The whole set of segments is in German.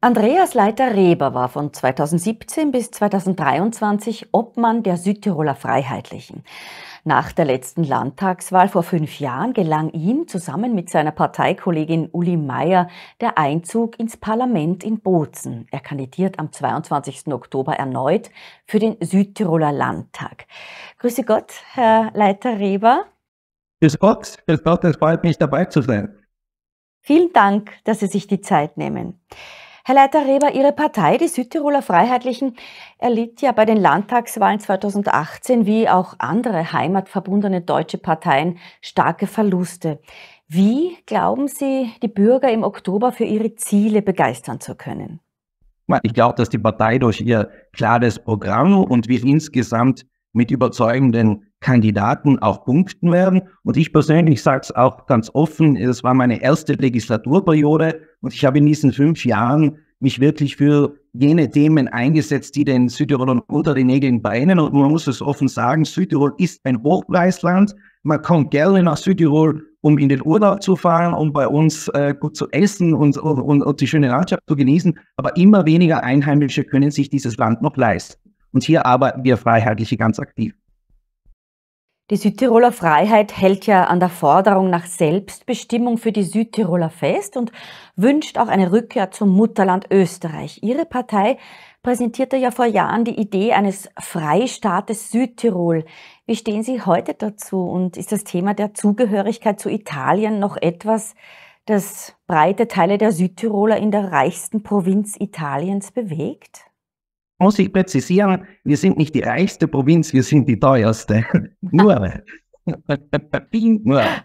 Andreas Leiter-Reber war von 2017 bis 2023 Obmann der Südtiroler Freiheitlichen. Nach der letzten Landtagswahl vor fünf Jahren gelang ihm zusammen mit seiner Parteikollegin Uli Meier der Einzug ins Parlament in Bozen. Er kandidiert am 22. Oktober erneut für den Südtiroler Landtag. Grüße Gott, Herr Leiter-Reber. Grüß Gott, grüß Gott, es freut mich dabei zu sein. Vielen Dank, dass Sie sich die Zeit nehmen. Herr Leiter Reber, Ihre Partei, die Südtiroler Freiheitlichen, erlitt ja bei den Landtagswahlen 2018 wie auch andere heimatverbundene deutsche Parteien starke Verluste. Wie glauben Sie, die Bürger im Oktober für ihre Ziele begeistern zu können? Ich glaube, dass die Partei durch ihr klares Programm und wir insgesamt mit überzeugenden Kandidaten auch punkten werden. Und ich persönlich sage es auch ganz offen, es war meine erste Legislaturperiode und ich habe in diesen fünf Jahren mich wirklich für jene Themen eingesetzt, die den Südtirolern unter den Nägeln brennen. Und man muss es offen sagen, Südtirol ist ein Hochpreisland. Man kommt gerne nach Südtirol, um in den Urlaub zu fahren, um bei uns äh, gut zu essen und, und, und die schöne Landschaft zu genießen. Aber immer weniger Einheimische können sich dieses Land noch leisten. Und hier arbeiten wir Freiheitliche ganz aktiv. Die Südtiroler Freiheit hält ja an der Forderung nach Selbstbestimmung für die Südtiroler fest und wünscht auch eine Rückkehr zum Mutterland Österreich. Ihre Partei präsentierte ja vor Jahren die Idee eines Freistaates Südtirol. Wie stehen Sie heute dazu und ist das Thema der Zugehörigkeit zu Italien noch etwas, das breite Teile der Südtiroler in der reichsten Provinz Italiens bewegt? muss ich präzisieren, wir sind nicht die reichste Provinz, wir sind die teuerste. Nur.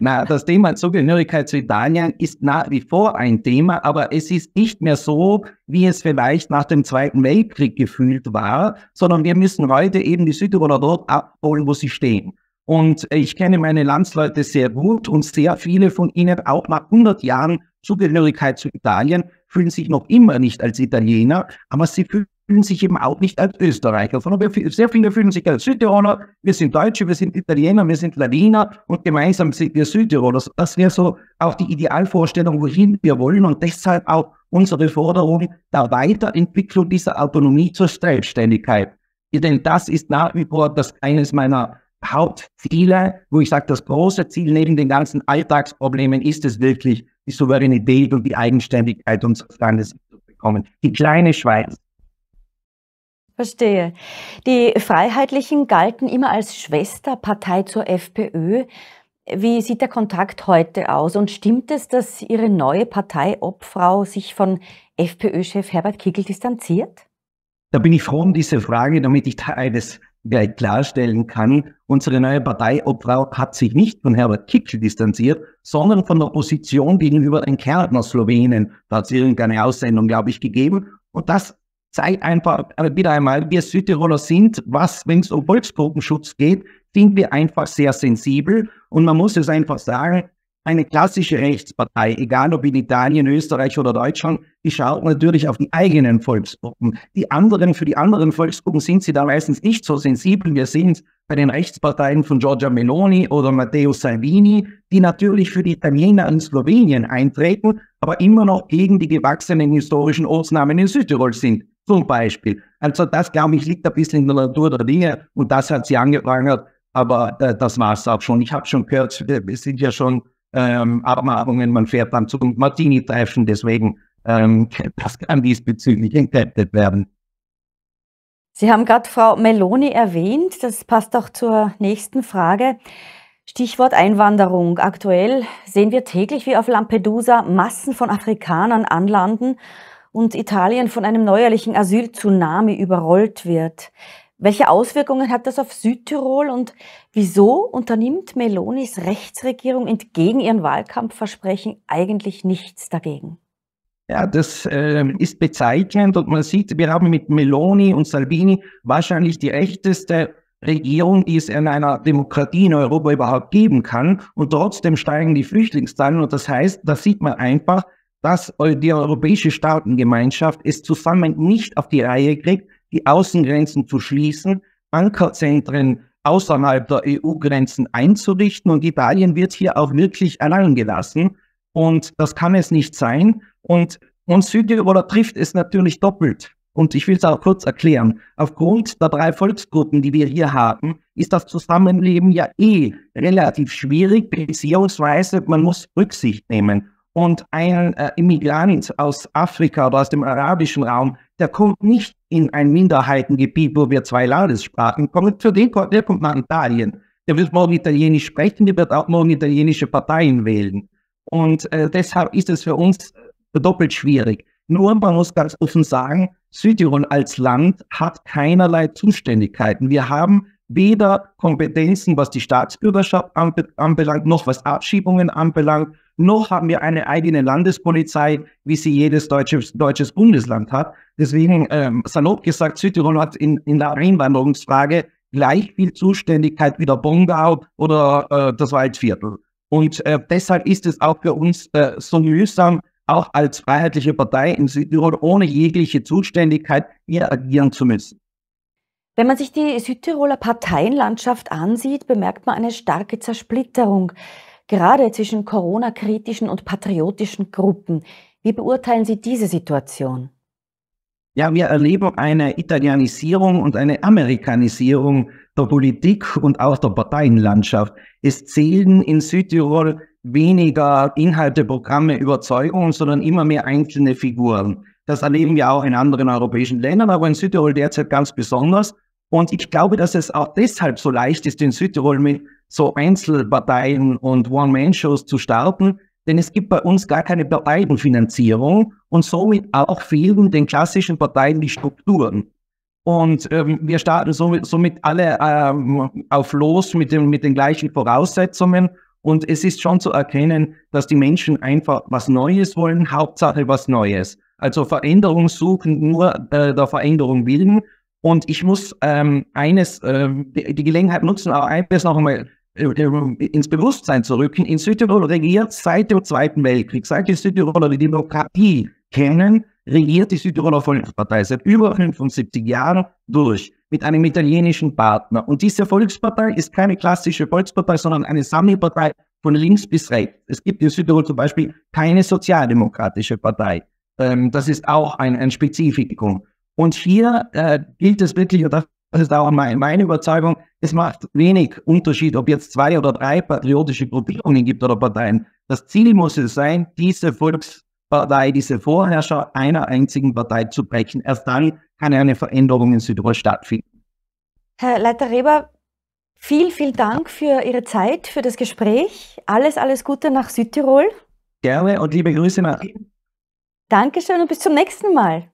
Na, das Thema Zugehörigkeit zu Italien ist nach wie vor ein Thema, aber es ist nicht mehr so, wie es vielleicht nach dem Zweiten Weltkrieg gefühlt war, sondern wir müssen heute eben die Südtiroler dort abholen, wo sie stehen. Und ich kenne meine Landsleute sehr gut und sehr viele von ihnen, auch nach 100 Jahren Zugehörigkeit zu Italien, fühlen sich noch immer nicht als Italiener, aber sie fühlen fühlen sich eben auch nicht als Österreicher, sondern sehr viele fühlen sich als Südtiroler. Wir sind Deutsche, wir sind Italiener, wir sind Ladiner und gemeinsam sind wir Südtiroler. Das wäre so auch die Idealvorstellung, wohin wir wollen und deshalb auch unsere Forderung der Weiterentwicklung dieser Autonomie zur Selbstständigkeit. Denn das ist nach wie vor das eines meiner Hauptziele, wo ich sage, das große Ziel neben den ganzen Alltagsproblemen ist es wirklich, die Souveränität und die Eigenständigkeit unseres Landes zu bekommen. Die kleine Schweiz Verstehe. Die Freiheitlichen galten immer als Schwesterpartei zur FPÖ. Wie sieht der Kontakt heute aus? Und stimmt es, dass Ihre neue Parteiobfrau sich von FPÖ-Chef Herbert Kickl distanziert? Da bin ich froh um diese Frage, damit ich da eines gleich klarstellen kann. Unsere neue Parteiobfrau hat sich nicht von Herbert Kickl distanziert, sondern von der Position gegenüber den Kärntner Slowenen. Da hat es irgendeine Aussendung, glaube ich, gegeben. Und das zeigt einfach wieder einmal, wir Südtiroler sind, was, wenn es um Volksgruppenschutz geht, sind wir einfach sehr sensibel. Und man muss es einfach sagen, eine klassische Rechtspartei, egal ob in Italien, Österreich oder Deutschland, die schaut natürlich auf die eigenen Volksgruppen. Die anderen, für die anderen Volksgruppen sind sie da meistens nicht so sensibel. Wir es bei den Rechtsparteien von Giorgia Meloni oder Matteo Salvini, die natürlich für die Italiener in Slowenien eintreten, aber immer noch gegen die gewachsenen historischen Ortsnamen in Südtirol sind zum Beispiel. Also das, glaube ich, liegt ein bisschen in der Natur der Dinge und das hat sie angeprangert, aber äh, das war es auch schon. Ich habe schon gehört, es sind ja schon ähm, Abmachungen, man fährt dann zum Martini-Treffen, deswegen ähm, das kann diesbezüglich entkräftet werden. Sie haben gerade Frau Meloni erwähnt, das passt auch zur nächsten Frage. Stichwort Einwanderung. Aktuell sehen wir täglich, wie auf Lampedusa Massen von Afrikanern anlanden und Italien von einem neuerlichen Asyl-Tsunami überrollt wird. Welche Auswirkungen hat das auf Südtirol und wieso unternimmt Melonis Rechtsregierung entgegen ihren Wahlkampfversprechen eigentlich nichts dagegen? Ja, das äh, ist bezeichnend und man sieht, wir haben mit Meloni und Salvini wahrscheinlich die rechteste Regierung, die es in einer Demokratie in Europa überhaupt geben kann. Und trotzdem steigen die Flüchtlingszahlen. Und das heißt, da sieht man einfach, dass die europäische Staatengemeinschaft es zusammen nicht auf die Reihe kriegt, die Außengrenzen zu schließen, Ankerzentren außerhalb der EU-Grenzen einzurichten. Und Italien wird hier auch wirklich allein gelassen. Und das kann es nicht sein. Und Und Südtiroler trifft es natürlich doppelt. Und ich will es auch kurz erklären. Aufgrund der drei Volksgruppen, die wir hier haben, ist das Zusammenleben ja eh relativ schwierig, beziehungsweise man muss Rücksicht nehmen. Und ein äh, Immigrant aus Afrika oder aus dem arabischen Raum, der kommt nicht in ein Minderheitengebiet, wo wir zwei Landessprachen kommen. Für den kommt, der kommt nach Italien. Der wird morgen Italienisch sprechen, der wird auch morgen italienische Parteien wählen. Und äh, deshalb ist es für uns doppelt schwierig. Nur man muss ganz offen sagen, Südtirol als Land hat keinerlei Zuständigkeiten. Wir haben weder Kompetenzen, was die Staatsbürgerschaft anbelangt, noch was Abschiebungen anbelangt, noch haben wir eine eigene Landespolizei, wie sie jedes deutsches, deutsches Bundesland hat. Deswegen, ähm, salopp gesagt, Südtirol hat in, in der Einwanderungsfrage gleich viel Zuständigkeit wie der Bongau oder äh, das Waldviertel. Und äh, deshalb ist es auch für uns äh, so mühsam, auch als freiheitliche Partei in Südtirol ohne jegliche Zuständigkeit hier agieren zu müssen. Wenn man sich die Südtiroler Parteienlandschaft ansieht, bemerkt man eine starke Zersplitterung, gerade zwischen Corona-kritischen und patriotischen Gruppen. Wie beurteilen Sie diese Situation? Ja, wir erleben eine Italianisierung und eine Amerikanisierung der Politik und auch der Parteienlandschaft. Es zählen in Südtirol weniger Inhalte, Programme, Überzeugungen, sondern immer mehr einzelne Figuren. Das erleben wir auch in anderen europäischen Ländern, aber in Südtirol derzeit ganz besonders. Und ich glaube, dass es auch deshalb so leicht ist, in Südtirol mit so Einzelparteien und One-Man-Shows zu starten, denn es gibt bei uns gar keine Parteienfinanzierung und somit auch fehlen den klassischen Parteien die Strukturen. Und ähm, wir starten somit, somit alle ähm, auf los mit, dem, mit den gleichen Voraussetzungen und es ist schon zu erkennen, dass die Menschen einfach was Neues wollen, Hauptsache was Neues. Also Veränderung suchen, nur äh, der Veränderung willen. Und ich muss ähm, eines, äh, die, Gelegenheit nutzen, auch eines noch einmal äh, ins Bewusstsein zu rücken. In Südtirol regiert seit dem Zweiten Weltkrieg, seit die Südtiroler die Demokratie kennen, regiert die Südtiroler Volkspartei seit über 75 Jahren durch mit einem italienischen Partner. Und diese Volkspartei ist keine klassische Volkspartei, sondern eine Sammelpartei von links bis rechts. Es gibt in Südtirol zum Beispiel keine sozialdemokratische Partei. Ähm, das ist auch ein, ein Spezifikum. Und hier äh, gilt es wirklich, und das ist auch meine, meine Überzeugung, es macht wenig Unterschied, ob jetzt zwei oder drei patriotische Gruppierungen gibt oder Parteien. Das Ziel muss es sein, diese Volkspartei, diese Vorherrscher einer einzigen Partei zu brechen. Erst dann kann eine Veränderung in Südtirol stattfinden. Herr Leiter Reber, viel, viel Dank für Ihre Zeit, für das Gespräch. Alles, alles Gute nach Südtirol. Gerne und liebe Grüße nach Ihnen. Dankeschön und bis zum nächsten Mal.